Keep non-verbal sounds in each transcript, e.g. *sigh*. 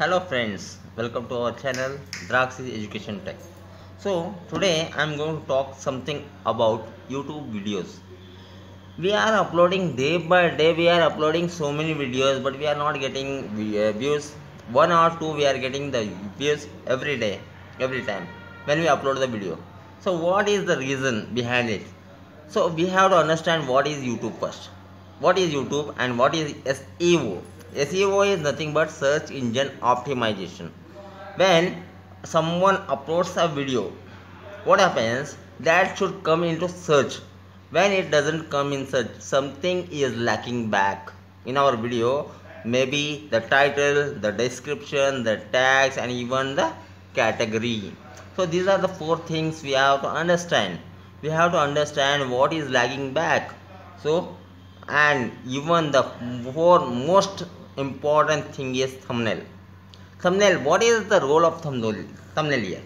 hello friends welcome to our channel Draxis education tech. So today i'm going to talk something about youtube videos. We are uploading day by day we are uploading so many videos but we are not getting uh, views. One or two we are getting the views every day every time when we upload the video. So what is the reason behind it? So we have to understand what is youtube first. What is youtube and what is seo seo is nothing but search engine optimization. When someone uploads a video what happens? That should come into search. When it doesn't come in search something is lacking back. In our video maybe the title the description the tags and even the category. So these are the four things we have to understand. We have to understand what is lagging back. So and even the four most important thing is thumbnail. Thumbnail what is the role of thumbnail thumbnail here?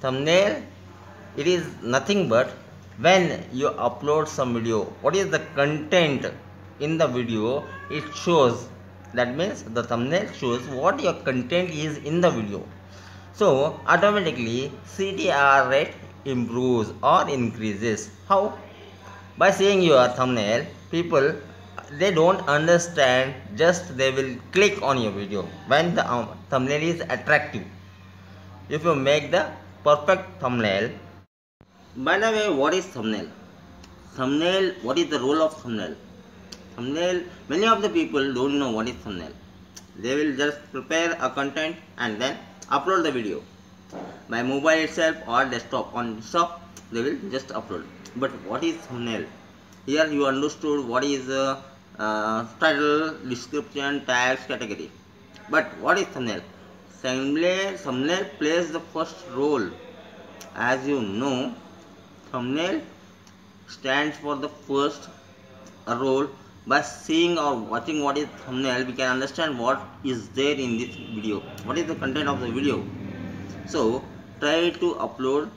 Thumbnail it is nothing but when you upload some video what is the content in the video it shows that means the thumbnail shows what your content is in the video. So automatically ctr rate improves or increases. How? By seeing your thumbnail people they don't understand just they will click on your video when the um, thumbnail is attractive. If you make the perfect thumbnail by the way what is thumbnail? Thumbnail what is the role of thumbnail? Thumbnail many of the people don't know what is thumbnail. They will just prepare a content and then upload the video. By mobile itself or desktop on desktop they will just upload. But what is thumbnail? Here you understood what is uh, uh, title description tags category. But what is thumbnail? Thumbnail thumbnail plays the first role. As you know thumbnail stands for the first role. By seeing or watching what is thumbnail we can understand what is there in this video. What is the content of the video? So try to upload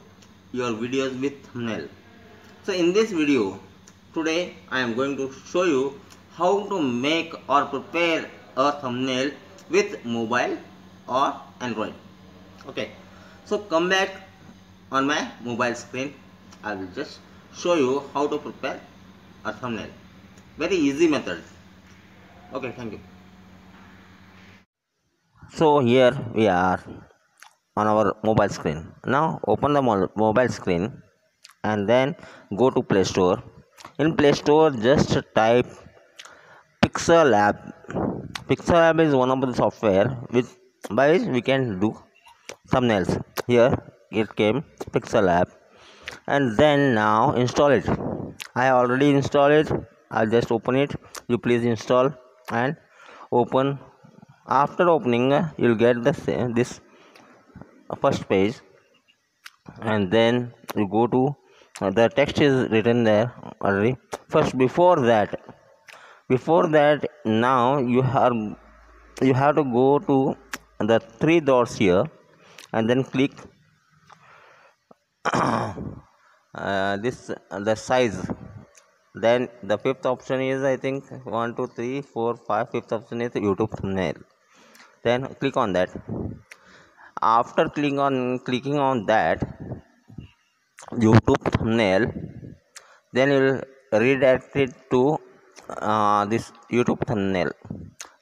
your videos with thumbnail. So in this video today i am going to show you how to make or prepare a thumbnail with mobile or android. Okay so come back on my mobile screen. I will just show you how to prepare a thumbnail. Very easy method. Okay thank you. So here we are on our mobile screen. Now open the mobile screen and then go to play store. In play store just type PixelLab pixel app is one of the software which by which we can do thumbnails here it came pixel app and then now install it. I already installed it. I'll just open it. You please install and open. After opening uh, you'll get this this first page. And then you go to uh, the text is written there already. First before that before that now you have you have to go to the three dots here and then click *coughs* uh, this the size. Then the fifth option is i think one two three four five. Fifth option is youtube thumbnail. Then click on that. After clicking on clicking on that youtube thumbnail then you will redirect it to uh, this youtube thumbnail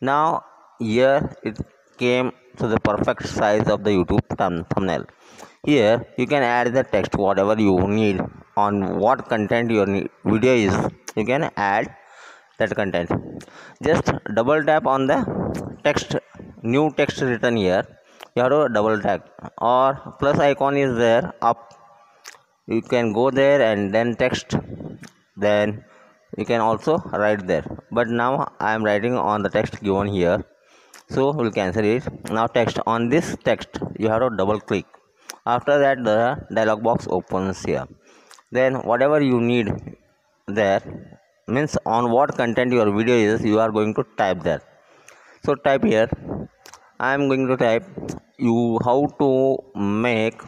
now here it came to the perfect size of the youtube thumb- thumbnail. Here you can add the text whatever you need on what content your video is. You can add that content. Just double tap on the text new text written here. You have to double tap. Or plus icon is there up. You can go there and then text then you can also write there. But now i am writing on the text given here. So we'll cancel it. Now text. On this text you have to double click. After that the dialog box opens here. Then whatever you need there means on what content your video is you are going to type there. So type here. I am going to type you how to make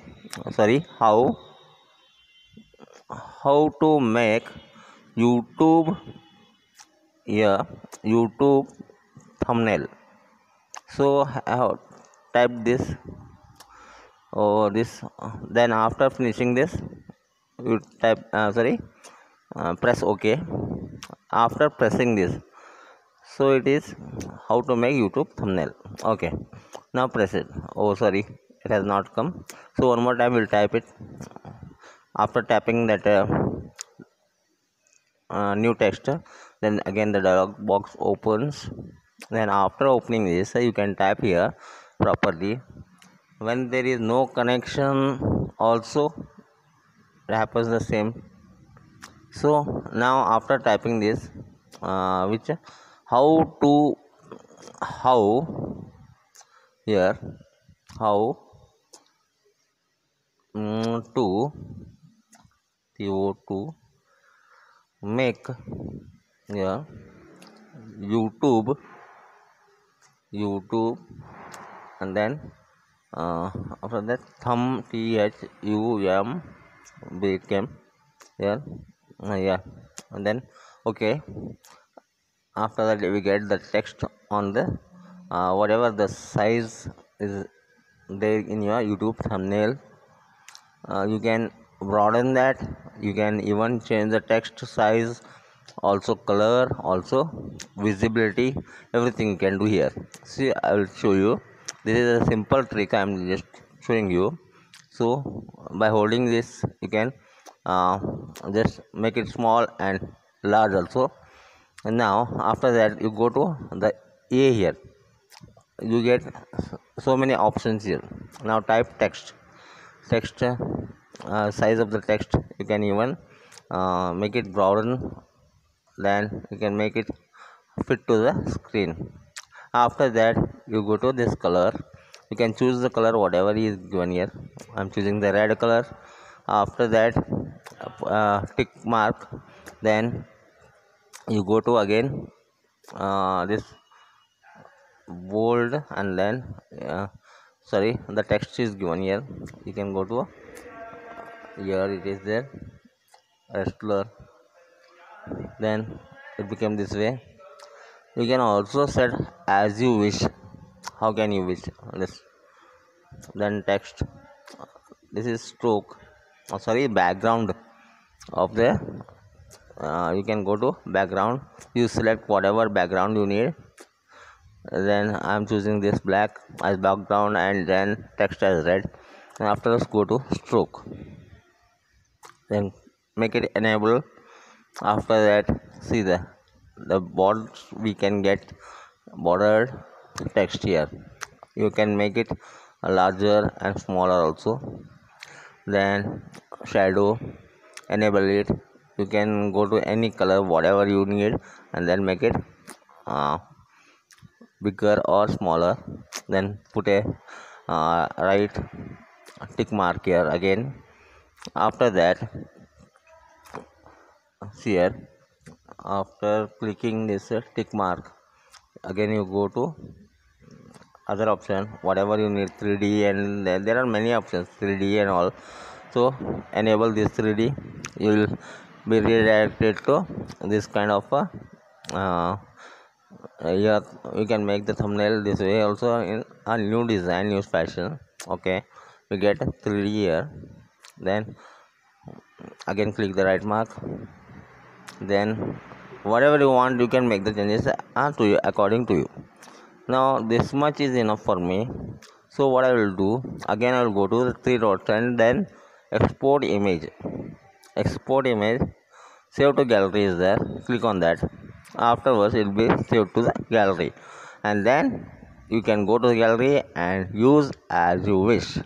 sorry how how to make youtube yeah youtube thumbnail. So how type this. Or this then after finishing this you type uh, sorry uh, press ok. After pressing this so it is how to make youtube thumbnail. Okay now press it. Oh sorry it has not come. So one more time we'll type it. After tapping that uh, uh, new text. Then again the dialog box opens. Then after opening this you can type here properly. When there is no connection also it happens the same. So now after typing this uh, which how to how here how um, to to make yeah youtube youtube and then uh, after that thumb t h u m yeah uh, yeah and then okay after that we get the text on the uh, whatever the size is there in your youtube thumbnail uh, you can broaden that. You can even change the text size also color also visibility everything you can do here. See i will show you. This is a simple trick i am just showing you. So by holding this you can uh, just make it small and large also. And now after that you go to the a here. You get so many options here. Now type text. Text size of the text you can even uh, make it broaden then you can make it fit to the screen. After that you go to this color. You can choose the color whatever is given here. I'm choosing the red color. After that uh, tick mark. Then you go to again uh, this bold and then uh, sorry the text is given here. You can go to here it is there. Wrestler then it became this way. You can also set as you wish. How can you wish? This. Then text. This is stroke. Oh, sorry background of the uh, you can go to background. You select whatever background you need. Then i'm choosing this black as background and then text as red. And after this go to stroke then make it enable. After that see the the borders we can get bordered text here. You can make it larger and smaller also. Then shadow enable it. You can go to any color whatever you need and then make it uh, bigger or smaller. Then put a uh, right tick mark here again after that here after clicking this tick mark again you go to other option whatever you need 3d and there are many options 3d and all. So enable this 3d you will be redirected to this kind of a uh, yeah you can make the thumbnail this way also in a new design new fashion. Okay you get 3d here then again click the right mark. Then whatever you want you can make the changes uh, to you according to you. Now this much is enough for me. So what i will do again i will go to the three dots and then export image. Export image. Save to gallery is there. Click on that. Afterwards it will be saved to the gallery. And then you can go to the gallery and use as you wish